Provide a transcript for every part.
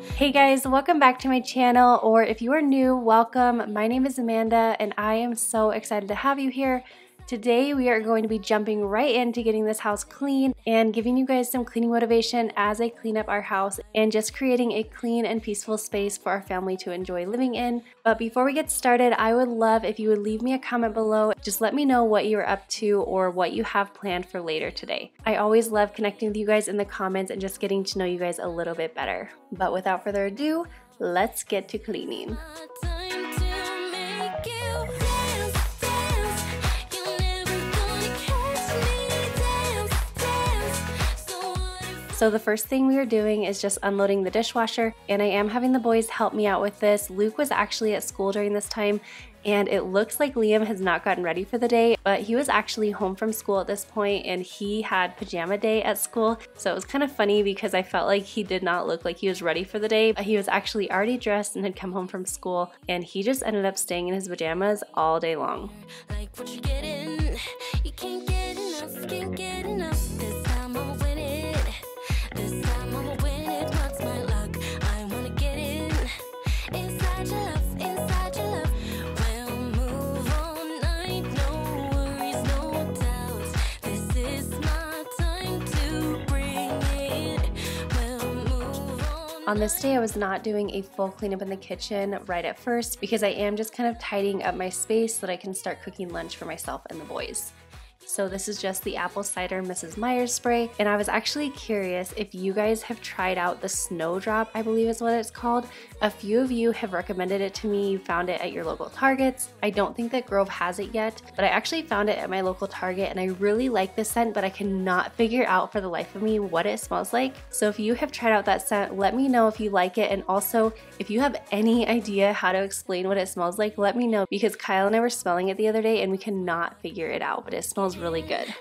Hey guys, welcome back to my channel, or if you are new, welcome. My name is Amanda, and I am so excited to have you here. Today we are going to be jumping right into getting this house clean and giving you guys some cleaning motivation as I clean up our house and just creating a clean and peaceful space for our family to enjoy living in. But before we get started, I would love if you would leave me a comment below. Just let me know what you're up to or what you have planned for later today. I always love connecting with you guys in the comments and just getting to know you guys a little bit better. But without further ado, let's get to cleaning. So the first thing we are doing is just unloading the dishwasher and I am having the boys help me out with this. Luke was actually at school during this time and it looks like Liam has not gotten ready for the day, but he was actually home from school at this point and he had pajama day at school. So it was kind of funny because I felt like he did not look like he was ready for the day, but he was actually already dressed and had come home from school and he just ended up staying in his pajamas all day long. Like On this day, I was not doing a full cleanup in the kitchen right at first because I am just kind of tidying up my space so that I can start cooking lunch for myself and the boys. So this is just the apple cider Mrs. Meyer's spray. And I was actually curious if you guys have tried out the Snowdrop, I believe is what it's called. A few of you have recommended it to me. You found it at your local Targets. I don't think that Grove has it yet, but I actually found it at my local Target and I really like this scent, but I cannot figure out for the life of me what it smells like. So if you have tried out that scent, let me know if you like it. And also if you have any idea how to explain what it smells like, let me know because Kyle and I were smelling it the other day and we cannot figure it out, but it smells really good.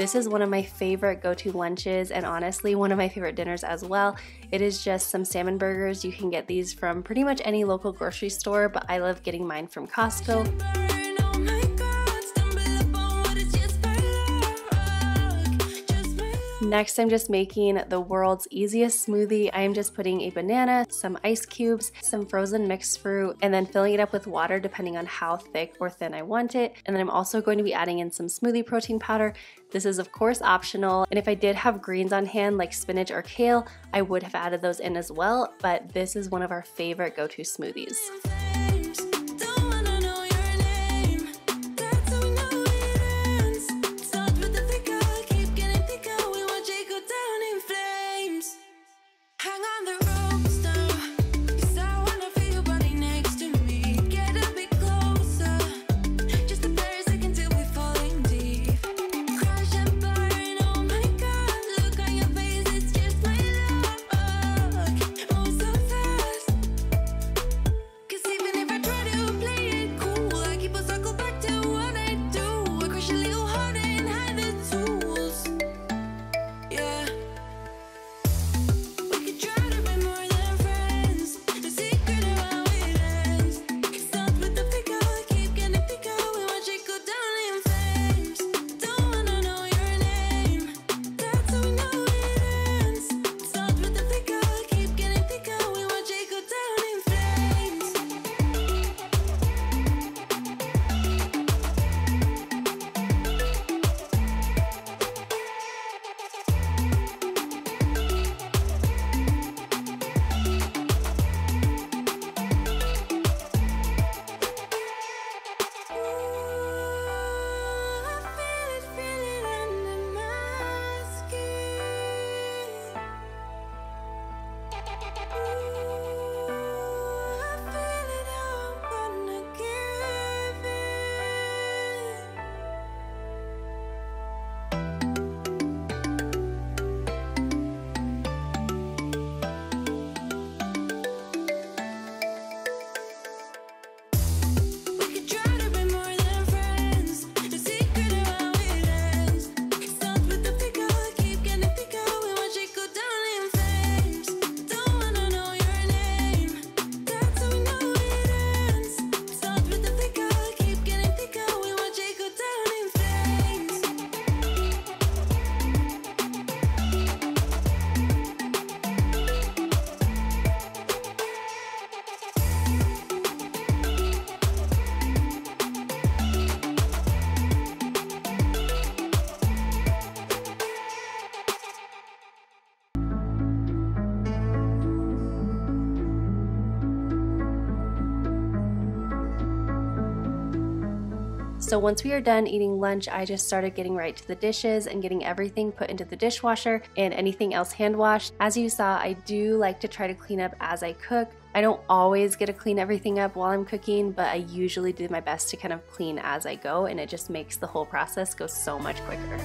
This is one of my favorite go-to lunches and honestly one of my favorite dinners as well. It is just some salmon burgers. You can get these from pretty much any local grocery store, but I love getting mine from Costco. Next, I'm just making the world's easiest smoothie. I am just putting a banana, some ice cubes, some frozen mixed fruit, and then filling it up with water depending on how thick or thin I want it. And then I'm also going to be adding in some smoothie protein powder. This is of course optional, and if I did have greens on hand like spinach or kale, I would have added those in as well, but this is one of our favorite go-to smoothies. So once we are done eating lunch, I just started getting right to the dishes and getting everything put into the dishwasher and anything else hand washed. As you saw, I do like to try to clean up as I cook. I don't always get to clean everything up while I'm cooking, but I usually do my best to kind of clean as I go, and it just makes the whole process go so much quicker.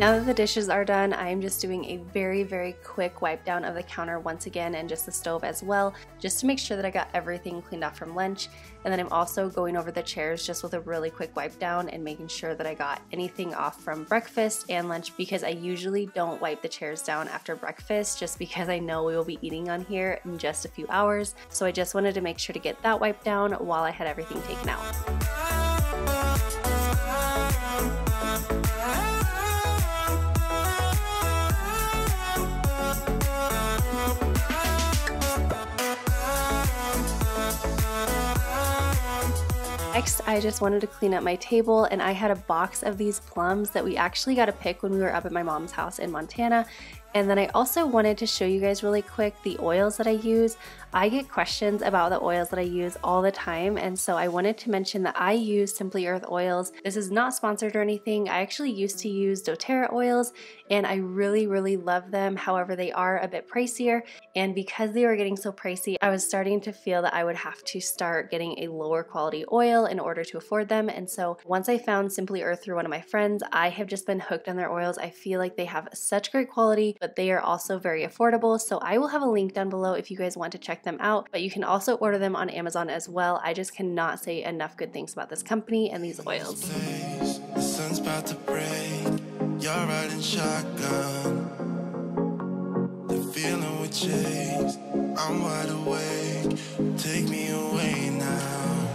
Now that the dishes are done, I'm just doing a very, very quick wipe down of the counter once again and just the stove as well, just to make sure that I got everything cleaned off from lunch. And then I'm also going over the chairs just with a really quick wipe down and making sure that I got anything off from breakfast and lunch because I usually don't wipe the chairs down after breakfast just because I know we will be eating on here in just a few hours. So I just wanted to make sure to get that wiped down while I had everything taken out. Next, I just wanted to clean up my table and I had a box of these plums that we actually got to pick when we were up at my mom's house in Montana and then I also wanted to show you guys really quick the oils that I use. I get questions about the oils that I use all the time, and so I wanted to mention that I use Simply Earth oils. This is not sponsored or anything. I actually used to use doTERRA oils, and I really, really love them. However, they are a bit pricier, and because they were getting so pricey, I was starting to feel that I would have to start getting a lower quality oil in order to afford them. And so once I found Simply Earth through one of my friends, I have just been hooked on their oils. I feel like they have such great quality but they are also very affordable. So I will have a link down below if you guys want to check them out, but you can also order them on Amazon as well. I just cannot say enough good things about this company and these oils. The sun's about to break, you're riding shotgun. The feeling we chase, I'm wide awake, take me away now.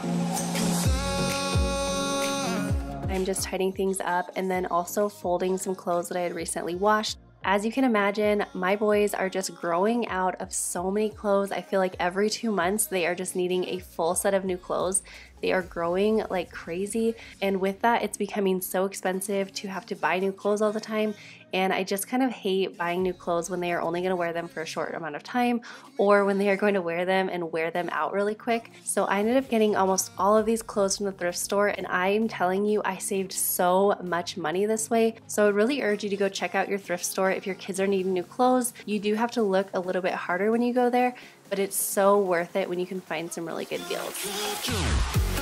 I'm just tidying things up and then also folding some clothes that I had recently washed. As you can imagine, my boys are just growing out of so many clothes. I feel like every two months they are just needing a full set of new clothes. They are growing like crazy. And with that, it's becoming so expensive to have to buy new clothes all the time. And I just kind of hate buying new clothes when they are only going to wear them for a short amount of time or when they are going to wear them and wear them out really quick. So I ended up getting almost all of these clothes from the thrift store. And I'm telling you, I saved so much money this way. So I would really urge you to go check out your thrift store if your kids are needing new clothes. You do have to look a little bit harder when you go there, but it's so worth it when you can find some really good deals.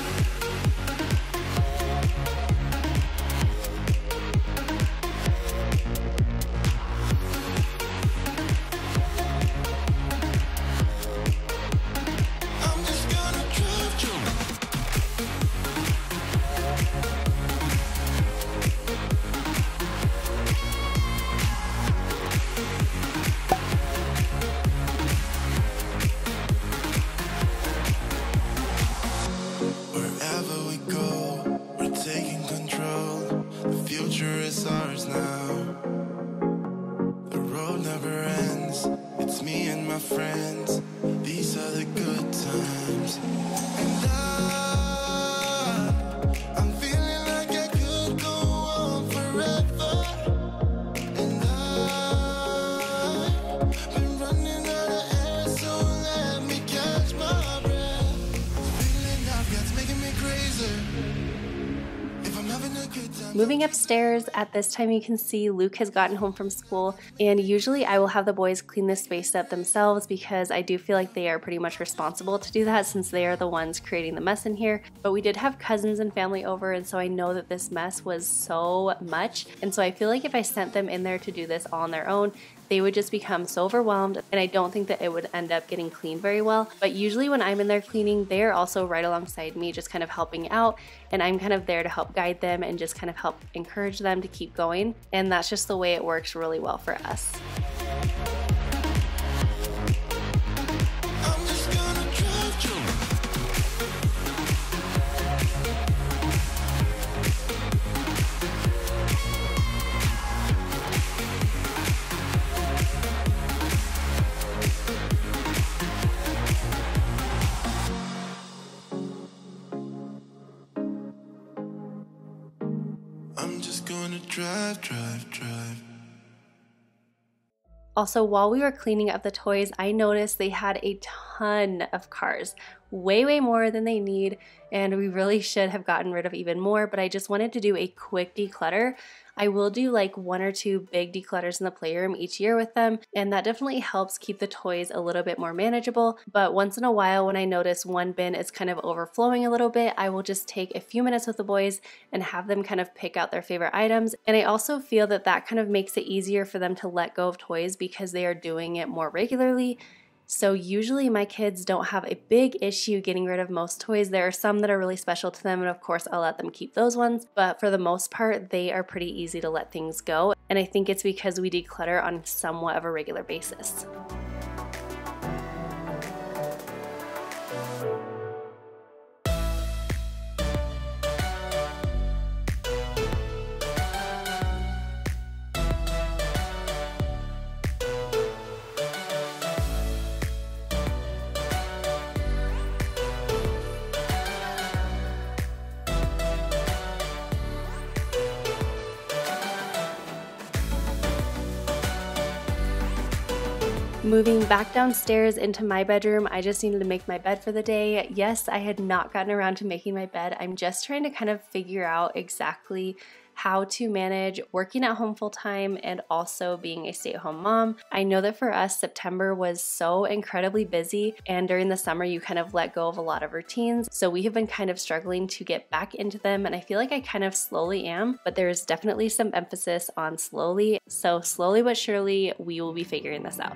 Moving upstairs, at this time you can see Luke has gotten home from school, and usually I will have the boys clean this space up themselves because I do feel like they are pretty much responsible to do that since they are the ones creating the mess in here. But we did have cousins and family over, and so I know that this mess was so much, and so I feel like if I sent them in there to do this all on their own, they would just become so overwhelmed and I don't think that it would end up getting cleaned very well. But usually when I'm in there cleaning, they're also right alongside me, just kind of helping out. And I'm kind of there to help guide them and just kind of help encourage them to keep going. And that's just the way it works really well for us. Drive, drive, drive. Also, while we were cleaning up the toys, I noticed they had a ton of cars, way, way more than they need, and we really should have gotten rid of even more, but I just wanted to do a quick declutter I will do like one or two big declutters in the playroom each year with them, and that definitely helps keep the toys a little bit more manageable. But once in a while, when I notice one bin is kind of overflowing a little bit, I will just take a few minutes with the boys and have them kind of pick out their favorite items. And I also feel that that kind of makes it easier for them to let go of toys because they are doing it more regularly so usually my kids don't have a big issue getting rid of most toys. There are some that are really special to them and of course I'll let them keep those ones, but for the most part they are pretty easy to let things go. And I think it's because we declutter on somewhat of a regular basis. Moving back downstairs into my bedroom, I just needed to make my bed for the day. Yes, I had not gotten around to making my bed. I'm just trying to kind of figure out exactly how to manage working at home full time and also being a stay at home mom. I know that for us, September was so incredibly busy, and during the summer, you kind of let go of a lot of routines. So we have been kind of struggling to get back into them, and I feel like I kind of slowly am, but there's definitely some emphasis on slowly. So, slowly but surely, we will be figuring this out.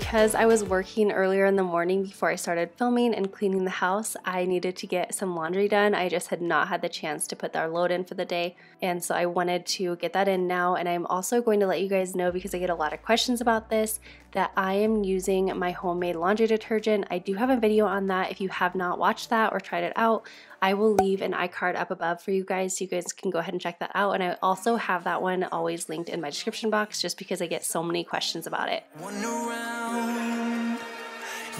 Because I was working earlier in the morning before I started filming and cleaning the house, I needed to get some laundry done. I just had not had the chance to put our load in for the day. And so I wanted to get that in now. And I'm also going to let you guys know because I get a lot of questions about this that I am using my homemade laundry detergent. I do have a video on that if you have not watched that or tried it out. I will leave an iCard up above for you guys so you guys can go ahead and check that out. And I also have that one always linked in my description box just because I get so many questions about it.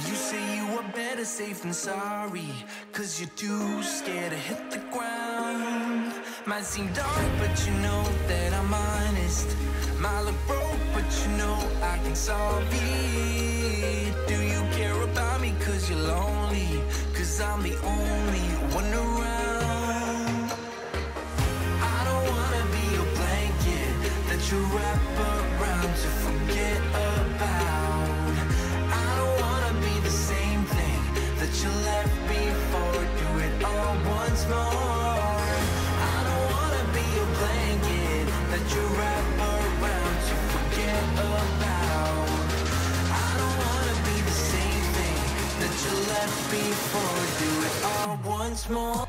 You say you are better safe than sorry Cause you're too scared to hit the ground Might seem dark but you know that I'm honest. Might look broke but you know I can solve it. Do you care about me cause you're lonely? Cause I'm the only one around. I don't wanna be your blanket That you wrap around to forget left before, do it all once more.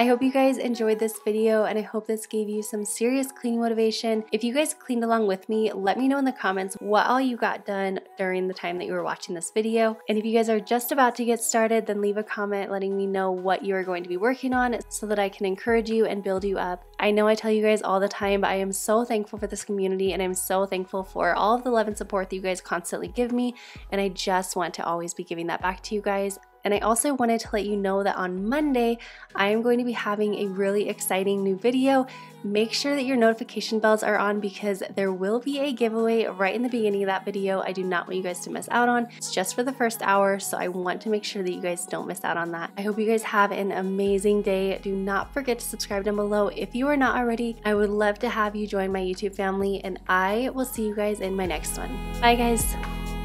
I hope you guys enjoyed this video and I hope this gave you some serious cleaning motivation. If you guys cleaned along with me, let me know in the comments what all you got done during the time that you were watching this video. And if you guys are just about to get started, then leave a comment letting me know what you are going to be working on so that I can encourage you and build you up. I know I tell you guys all the time, but I am so thankful for this community and I'm so thankful for all of the love and support that you guys constantly give me. And I just want to always be giving that back to you guys. And I also wanted to let you know that on Monday, I am going to be having a really exciting new video. Make sure that your notification bells are on because there will be a giveaway right in the beginning of that video. I do not want you guys to miss out on. It's just for the first hour, so I want to make sure that you guys don't miss out on that. I hope you guys have an amazing day. Do not forget to subscribe down below if you are not already. I would love to have you join my YouTube family, and I will see you guys in my next one. Bye, guys.